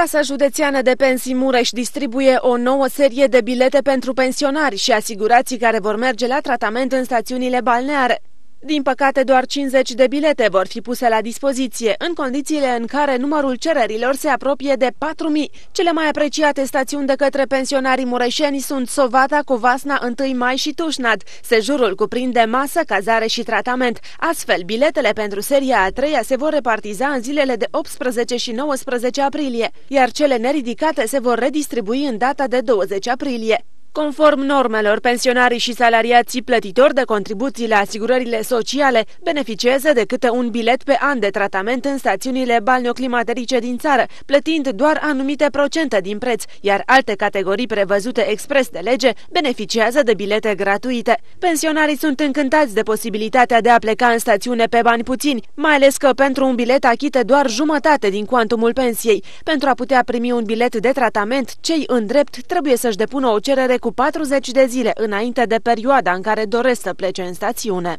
Casa Județeană de Pensii Mureș distribuie o nouă serie de bilete pentru pensionari și asigurații care vor merge la tratament în stațiunile balneare. Din păcate, doar 50 de bilete vor fi puse la dispoziție, în condițiile în care numărul cererilor se apropie de 4.000. Cele mai apreciate stațiuni de către pensionarii mureșeni sunt Sovata, Covasna, 1 Mai și Tușnad. Sejurul cuprinde masă, cazare și tratament. Astfel, biletele pentru seria a treia se vor repartiza în zilele de 18 și 19 aprilie, iar cele neridicate se vor redistribui în data de 20 aprilie. Conform normelor, pensionarii și salariații plătitori de contribuții la asigurările sociale beneficiază de câte un bilet pe an de tratament în stațiunile balneoclimaterice din țară, plătind doar anumite procente din preț, iar alte categorii prevăzute expres de lege beneficiază de bilete gratuite. Pensionarii sunt încântați de posibilitatea de a pleca în stațiune pe bani puțini, mai ales că pentru un bilet achită doar jumătate din cuantumul pensiei. Pentru a putea primi un bilet de tratament, cei în drept trebuie să-și depună o cerere cu 40 de zile înainte de perioada în care doresc să plece în stațiune.